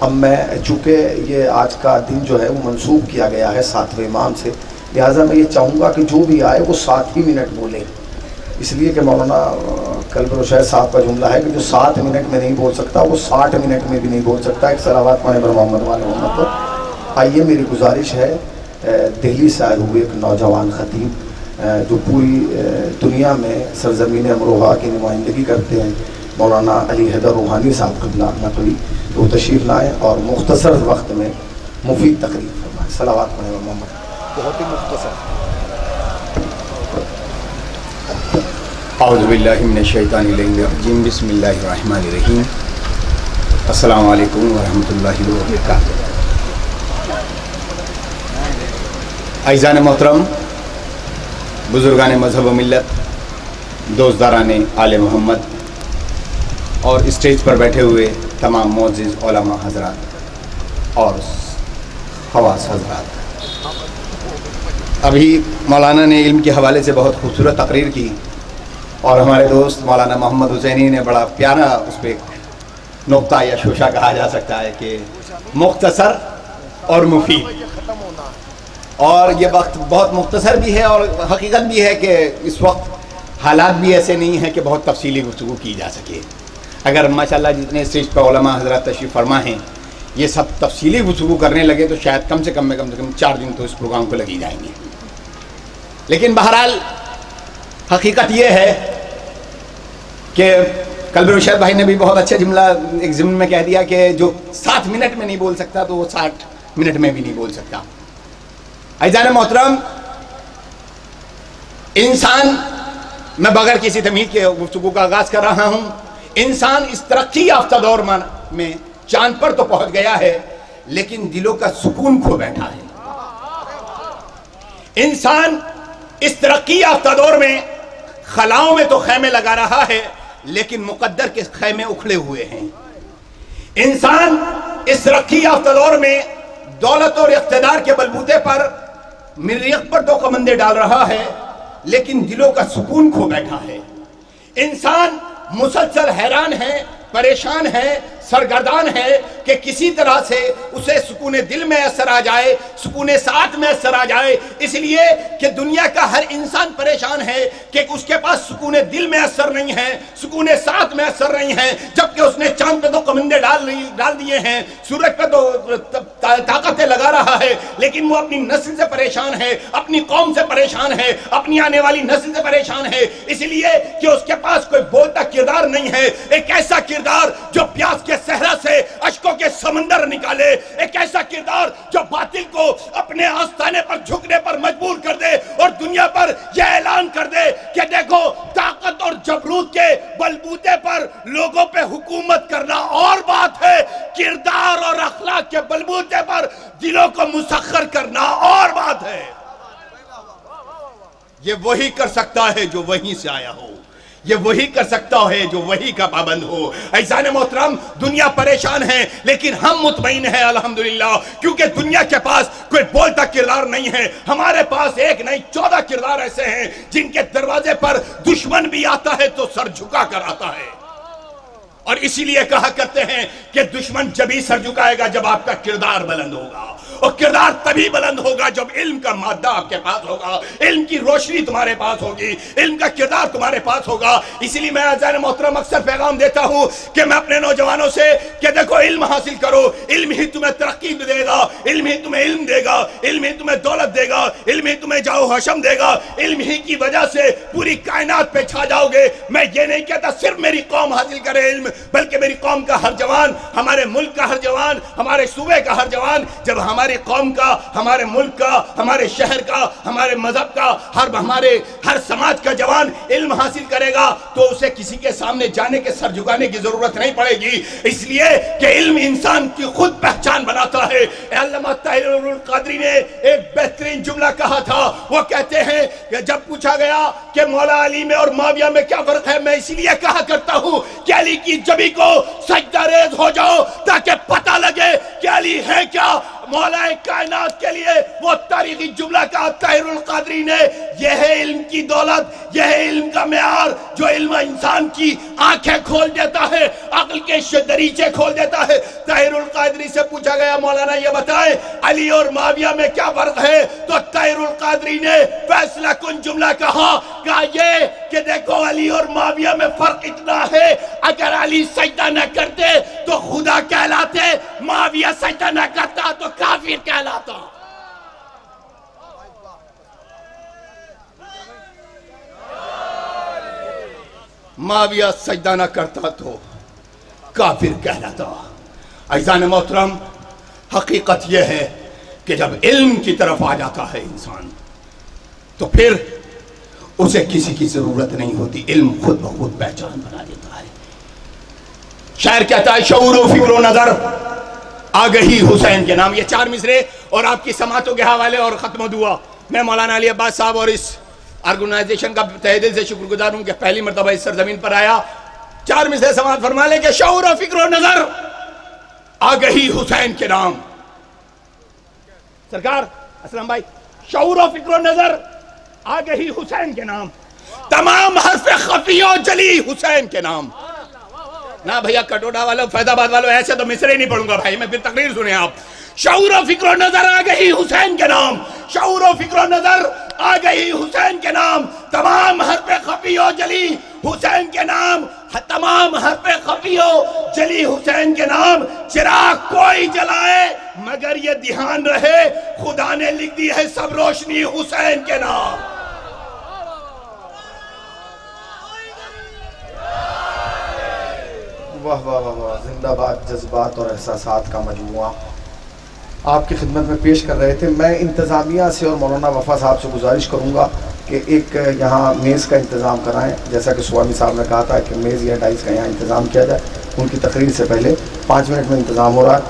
اب میں چونکہ یہ آج کا دن جو ہے وہ منسوخ کیا گیا ہے ساتویں امام سے، لہٰذا میں یہ چاہوں گا کہ جو بھی آئے وہ سات ہی منٹ بولے اس لیے کہ مولانا کلب روشید صاحب کا جملہ ہے کہ جو سات منٹ میں نہیں بول سکتا، وہ ساٹھ منٹ میں بھی نہیں بول سکتا۔ ایک سلاوات پانے پر محمد والے محمد پر آئیے، میری گزارش ہے دہلی سے آئے ہوئے ایک نوجوان خطیب جو پوری دنیا میں سرزمین امروہا کی نمائندگی کرتے ہیں۔ مولانا علی حیدر روحانی صاحب قبلہ نقلی وہ تشریف لائیں اور مختصر وقت میں مفید تقریب فرمائیں صلوات پڑھیں محمد۔ بہت ہی مختصر۔ اعوذ باللہ من الشیطان الرجیم۔ بسم اللہ الرحمن الرحیم۔ السلام علیکم ورحمۃ اللہ وبرکاتہ۔ عیزان محترم بزرگان مذہب و ملت دوستداران آل محمد اور اسٹیج پر بیٹھے ہوئے تمام معزز علماء حضرات اور خواص حضرات۔ ابھی مولانا نے علم کے حوالے سے بہت خوبصورت تقریر کی اور ہمارے دوست مولانا محمد حسینی نے بڑا پیارا اس پہ نقطہ یا شوشہ کہا جا سکتا ہے کہ مختصر اور مفید۔ اور یہ وقت بہت مختصر بھی ہے اور حقیقت بھی ہے کہ اس وقت حالات بھی ایسے نہیں ہیں کہ بہت تفصیلی گفتگو کی جا سکے۔ اگر ماشاءاللہ جتنے اسٹیج پہ علماء حضرات تشریف فرما ہیں، یہ سب تفصیلی گفتگو کرنے لگے تو شاید کم سے کم میں کم سے کم چار دن تو اس پروگرام کو لگی جائیں گے۔ لیکن بہرحال حقیقت یہ ہے کہ کلب رشید بھائی نے بھی بہت اچھا جملہ ایک ضمن میں کہہ دیا کہ جو سات منٹ میں نہیں بول سکتا تو وہ ساٹھ منٹ میں بھی نہیں بول سکتا۔ ایزان محترم، انسان، میں بغیر کسی تمیز کے گفتگو کا آغاز کر رہا ہوں۔ انسان اس ترقی یافتہ دور میں چاند پر تو پہنچ گیا ہے، لیکن دلوں کا سکون کھو بیٹھا ہے۔ انسان اس ترقی یافتہ دور میں خلاؤں میں تو خیمے لگا رہا ہے، لیکن مقدر کے خیمے اکھڑے ہوئے ہیں۔ انسان اس ترقی یافتہ دور میں دولت اور اقتدار کے بلبوتے پر مریخ پر تو کمندے ڈال رہا ہے، لیکن دلوں کا سکون کھو بیٹھا ہے۔ انسان مسلسل حیران ہے پریشان ہے سرگردان ہے کہ کسی طرح سے اسے سکون دل میں اثر آ جائے، سکون ساتھ میں اثر آ جائے۔ اس لیے کہ دنیا کا ہر انسان پریشان ہے کہ اس کے پاس سکون دل میں اثر نہیں ہے، سکون ساتھ میں اثر نہیں ہے، جبکہ اس نے چاند پہ تو کمندے ڈال ڈال دیے ہیں۔ سورج پہ تو طاقتیں لگا رہا ہے، لیکن وہ اپنی نسل سے پریشان ہے، اپنی قوم سے پریشان ہے، اپنی آنے والی نسل سے پریشان ہے۔ اس لیے کہ اس کے پاس کوئی بولتا کردار نہیں ہے۔ ایک ایسا کردار جو پیاس کے صحرا سے اشکوں کے سمندر نکالے۔ ایک ایسا کردار جو باطل کو اپنے آستانے پر جھکنے پر مجبور کر دے اور دنیا پر یہ اعلان کر دے کہ دیکھو طاقت اور جبروت کے بلبوتے پر لوگوں پہ حکومت کرنا اور بات ہے، کردار اور اخلاق کے بلبوتے پر دلوں کو مسخر کرنا اور بات ہے۔ یہ وہی کر سکتا ہے جو وہیں سے آیا ہو۔ یہ وہی کر سکتا ہے جو وہی کا پابند ہو۔ ایسان محترم، دنیا پریشان ہے، لیکن ہم مطمئن ہیں، الحمدللہ، کیونکہ دنیا کے پاس کوئی بولتا کردار نہیں ہے۔ ہمارے پاس ایک نہیں، چودہ کردار ایسے ہیں جن کے دروازے پر دشمن بھی آتا ہے تو سر جھکا کر آتا ہے۔ اور اسی لیے کہا کرتے ہیں کہ دشمن جبھی سر جھکائے گا، جب آپ کا کردار بلند ہوگا۔ اور کردار تبھی بلند ہوگا جب علم کا مادہ آپ کے پاس ہوگا۔ علم کی روشنی تمہارے پاس ہوگی۔ علم کا کردار تمہارے پاس ہوگا۔ اسی لیے میں عزیز محترم اکثر پیغام دیتا ہوں کہ میں اپنے نوجوانوں سے کہ دیکھو، علم حاصل کرو۔ علم ہی تمہیں ترقی دے گا۔ علم ہی تمہیں علم دے گا۔ علم ہی تمہیں دولت دے گا۔ علم ہی تمہیں جاؤ حشم دے گا۔ علم ہی کی وجہ سے پوری کائنات پہ چھا جاؤ گے۔ میں یہ نہیں کہتا صرف میری قوم حاصل کرے علم، بلکہ میری قوم کا ہر جوان، ہمارے ملک کا ہر جوان، ہمارے صوبے کا ہر جوان، جب ہمارے ہماری قوم کا، ہمارے ملک کا، ہمارے شہر کا، ہمارے مذہب کا، ہر ہمارے، ہر سماج کا جوان علم حاصل کرے گا، تو اسے کسی کے سامنے جانے کے سر جھکانے کی ضرورت نہیں پڑے گی۔ اس لیے کہ علم انسان کی خود پہچان بناتا ہے۔ علامہ طاہر القادری نے ایک بہترین جملہ کہا تھا۔ وہ کہتے ہیں کہ جب پوچھا گیا کہ مولا علی میں اور معاویہ میں کیا فرق ہے، میں اسی لیے کہا کرتا ہوں کہ علی کی جبی کو سجدہ ریز ہو جاؤ تاکہ پتہ لگے کہ علی ہے کیا۔ مولا کائنات کے لیے وہ تاریخی جملہ کا طاہر القادری نے، یہ ہے علم کی دولت، یہ ہے علم کا معیار جو علم انسان کی آنکھیں کھول دیتا ہے، عقل کے دریچے کھول دیتا ہے۔ طاہر القادری سے پوچھا گیا، مولانا یہ بتائیں، علی اور معاویہ میں کیا فرق ہے؟ تو طاہر القادری نے فیصلہ کن جملہ کہا کہا یہ کہ دیکھو علی اور معاویہ میں فرق اتنا ہے، اگر علی سجدہ نہ کرتے تو خدا کہلاتے، معاویہ سجدہ نہ کرتا تو کافر کہلاتا معاویہ سجدہ نہ کرتا تو کافر کہلاتا۔ ایزان محترم، حقیقت یہ ہے کہ جب علم کی طرف آ جاتا ہے انسان، تو پھر اسے کسی کی ضرورت نہیں ہوتی، علم خود بخود پہچان بنا دیتا ہے۔ شاعر کہتا ہے، شعور و فکر و نظر۔ آگہی حسین کے نام، یہ چار مصرے اور آپ کی سماعتوں کے حوالے اور ختم دعا۔ میں مولانا علی عباس صاحب اور اس آرگنائزیشن کا تہدل سے شکر گزار ہوں کہ پہلی مرتبہ اس سرزمین پر آیا۔ چار مصرے سماعت فرما لے کہ شعور و فکر و نظر۔ آگہی حسین کے نام۔ سرکار، اسلام بھائی، شعور و فکر و نظر، آگہی حسین کے نام۔ تمام حرف خفی و جلی حسین کے نام۔ نہ بھیا کٹوٹا والو، فیض آباد والو، ایسے تو مصرے نہیں پڑھوں گا بھائی، میں پھر تقریر سنیں آپ۔ شعور و فکر و نظر، آگہی حسین کے نام۔ شعور و فکر و نظر آگہی حسین کے نام، تمام حرف خفی و جلی، حسین کے نام، تمام حرف خفی و جلی حسین کے نام، چراغ کوئی جلائے مگر یہ دھیان رہے، خدا نے لکھ دی ہے سب روشنی حسین کے نام۔ واہ واہ واہ واہ، زندہ باد جذبات اور احساسات کا مجموعہ۔ آپ کی خدمت میں پیش کر رہے تھے۔ میں انتظامیہ سے اور مولانا وفا صاحب سے گزارش کروں گا کہ ایک یہاں میز کا انتظام کرائیں۔ جیسا کہ سوامی صاحب نے کہا تھا کہ میز یا ڈائز کا یہاں انتظام کیا جائے۔ ان کی تقریر سے پہلے پانچ منٹ میں انتظام ہو رہا ہے۔